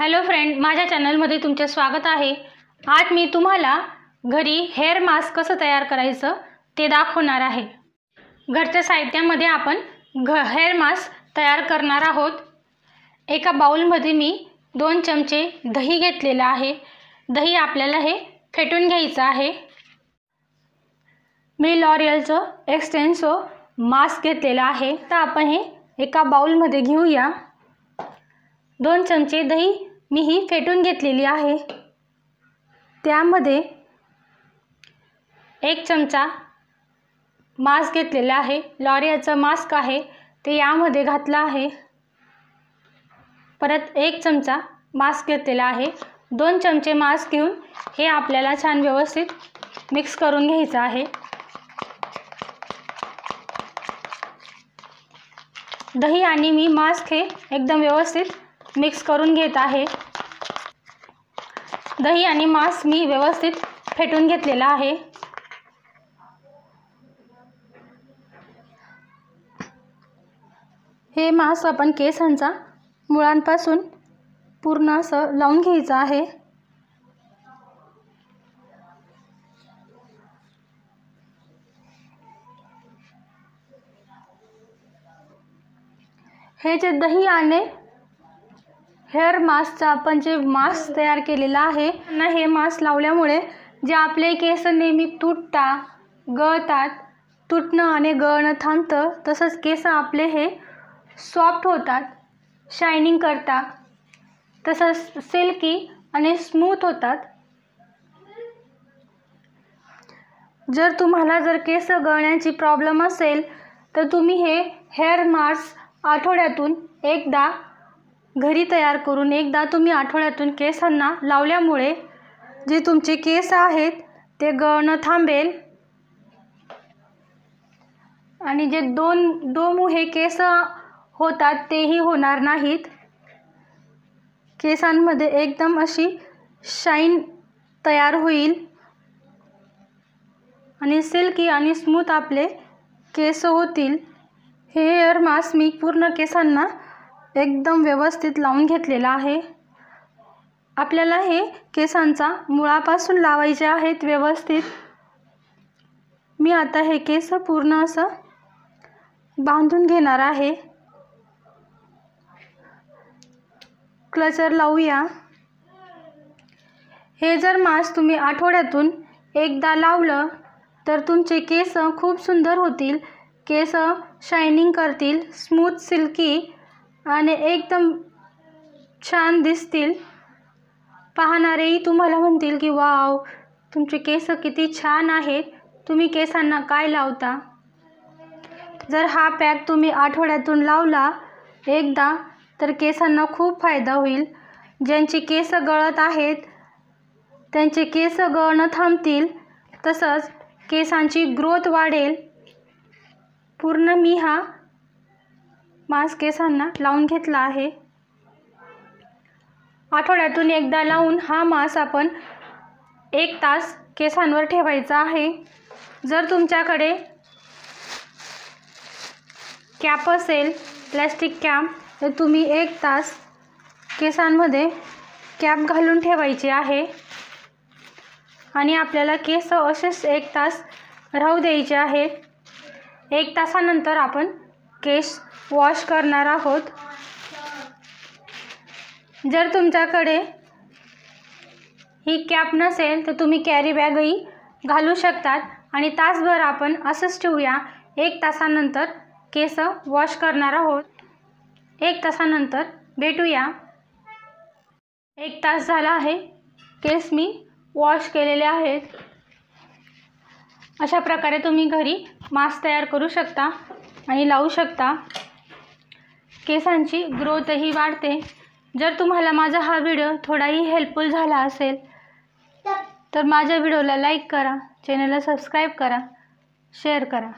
Hello friend माझ्या चॅनलमध्ये तुमचे स्वागत आहे. आज मी तुम्हाला घरी हेअर मास्क कसं तयार करायचं ते दाखवणार आहे. घरच्या साहित्यामध्ये आपण घ हेअर मास्क तयार करणार आहोत. एका बाउलमध्ये मी दोन चमचे दही घेतलेलं आहे. दही आपल्याला हे फेटून घ्यायचं आहे. मी लॉरियलचं एक्सटेन्सो मास्क घेतलेलं आहे. तर आपण हे एका बाउलमध्ये घेऊया. दोन चमचे दही मी ही फेटून घेतलेली आहे. त्यामध्ये एक चमचा मास्क घेतलेला आहे. लॉरियाचं मास्क आहे. ते यामध्ये घातलं आहे. परत एक चमचा मास्क घेतलेला आहे. दोन चमचे मास्क घेऊन हे आपल्याला छान व्यवस्थित मिक्स करून घ्यायचं आहे. दही आणि मी मास्क हे एकदम व्यवस्थित मिक्स करून घेत आहे. दही आणि मांस मी व्यवस्थित फेटून घेतलेला आहे. हे मांस आपण केसांचा मुळांपासून पूर्ण असं लावून घ्यायचं आहे. हे जे दही आणि हेअर मास्कचा आपण जे मास्क तयार केलेला आहे ना हे मास्क लावल्यामुळे जे आपले केस नेहमी तुटता गळतात तुटणं आणि गळणं थांबतं तसंच केस आपले हे सॉफ्ट होतात शायनिंग करतात तसंच सिल्की आणि स्मूथ होतात. जर तुम्हाला जर केस गळण्याची प्रॉब्लेम असेल तर तुम्ही हे हेअर मास्क आठवड्यातून एकदा घरी तयार करून एकदा तुम्ही आठवड्यातून केसांना लावल्यामुळे जे तुमचे केस आहेत ते गळणं थांबेल. आणि जे दोन दो हे केस होतात तेही होणार नाहीत. केसांमध्ये एकदम अशी शाईन तयार होईल. आणि सिल्की आणि स्मूथ आपले केस होतील. हे हेअर मास्क मी पूर्ण केसांना एकदम व्यवस्थित लावून घेतलेला आहे. आपल्याला हे केसांचा मुळापासून लावायचे आहेत व्यवस्थित. मी आता हे केस पूर्ण असं बांधून घेणार आहे. क्लचर लावूया. हे जर मास्क तुम्ही आठवड्यातून एकदा लावलं तर तुमचे केस खूप सुंदर होतील. केस शायनिंग करतील. स्मूथ सिल्की आणि एकदम छान दिसतील. पाहणारेही तुम्हाला म्हणतील की वाव तुमचे केस किती छान आहेत. तुम्ही केसांना काय लावता? जर हा पॅक तुम्ही आठवड्यातून लावला एकदा तर केसांना खूप फायदा होईल. ज्यांचे केस गळत आहेत त्यांचे केस गळणं थांबतील. तसंच केसांची ग्रोथ वाढेल. पूर्ण मी हा मास्क केसांना लावून घेतला आहे. आठवड्यातून एकदा लावून हा मास्क आपण एक तास केसांवर ठेवायचा आहे. जर तुमच्याकडे कॅप असेल प्लॅस्टिक कॅप तर तुम्ही एक तास केसांमध्ये कॅप घालून ठेवायची आहे. आणि आपल्याला केस असेच एक तास राहू द्यायचे आहे. एक तासानंतर आपण केस वॉश करणार आहोत. जर तुमच्याकडे ही कॅप नसेल तर तुम्ही कॅरी बॅगही घालू शकतात. आणि तासभर आपण असंच ठेवूया. एक तासानंतर केस वॉश करणार आहोत. एक तासानंतर भेटूया. एक तास झाला आहे. केस मी वॉश केलेले आहेत. अशा प्रकारे तुम्ही घरी मास्क तयार करू शकता. आणि लावू शकता. केसांची ग्रोथही वाढते. जर तुम्हाला माझा हा व्हिडिओ थोडाही हेल्पफुल झाला असेल तर माझ्या व्हिडिओला लाईक करा. चॅनलला सबस्क्राईब करा. शेअर करा.